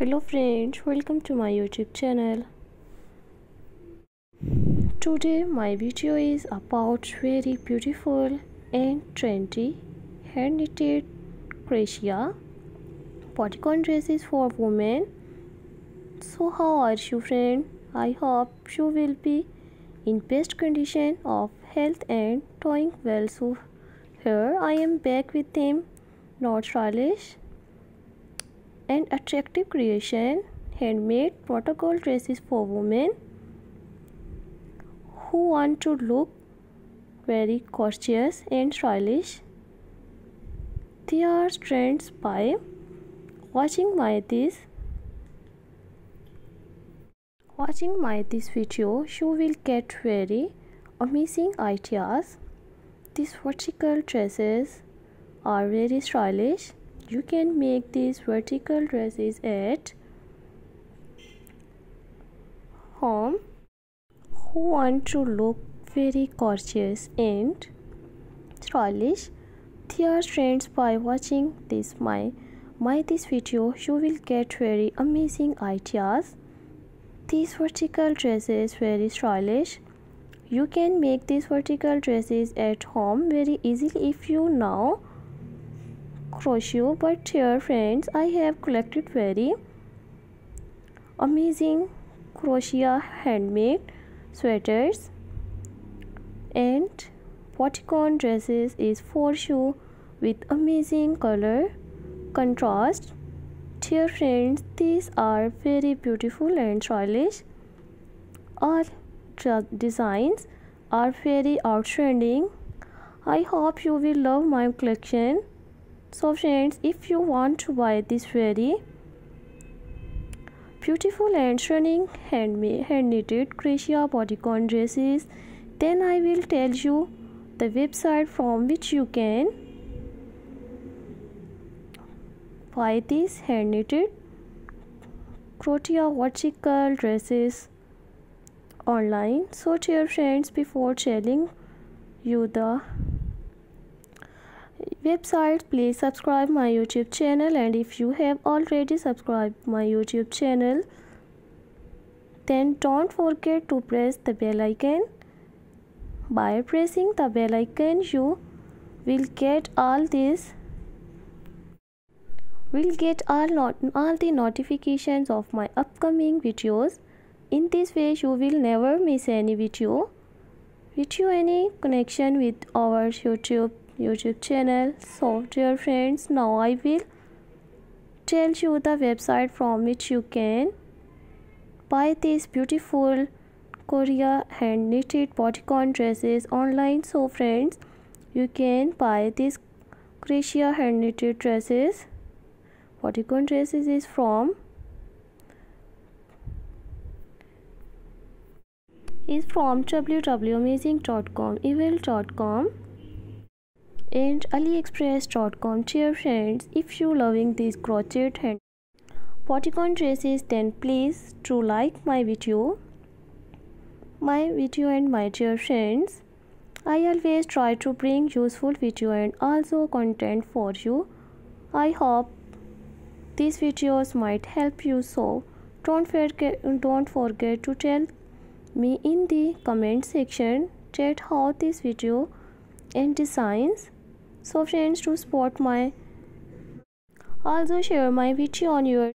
hello friends welcome to my youtube channel. Today my video is about very beautiful and trendy hand knitted crochet bodycon dresses for women. So how are you friend? I hope you will be in best condition of health and doing well. So here i am back with them not stylish and attractive creation handmade protocol dresses for women who want to look very gorgeous and stylish. They are trends by watching my this watching my this video you will get very amazing ideas. These vertical dresses are very stylish you can make these vertical dresses at home who want to look very gorgeous and stylish. Are trends by watching this my my this video you will get very amazing ideas. These vertical dresses very stylish. You can make these vertical dresses at home very easily if you know crochet but here friends I have collected very amazing crochet handmade sweaters and bodycon dresses is for you with amazing color contrast. Dear friends these are very beautiful and stylish. All designs are very outstanding. I hope you will love my collection so friends if you want to buy this very beautiful and stunning handmade hand knitted crochet bodycon dresses then i will tell you the website from which you can buy these hand knitted crochet vertical dresses online. So dear friends before telling you the website please subscribe my youtube channel. And if you have already subscribed my youtube channel then don't forget to press the bell icon. By pressing the bell icon you will get all this will get all not all the notifications of my upcoming videos. In this way you will never miss any video. Video any connection with our youtube youtube channel. So dear friends now i will tell you the website from which you can buy these beautiful korea hand knitted bodycon dresses online. So friends you can buy these crochet hand knitted dresses. Bodycon dresses is from is from www.amazing.com email.com and aliexpress.com dear friends if you loving this crochet hand bodycon dresses then please do like my video. My video and my dear friends i always try to bring useful video and also content for you. I hope these videos might help you so don't forget don't forget to tell me in the comment section that how this video and designs so friends to support my also share my video on your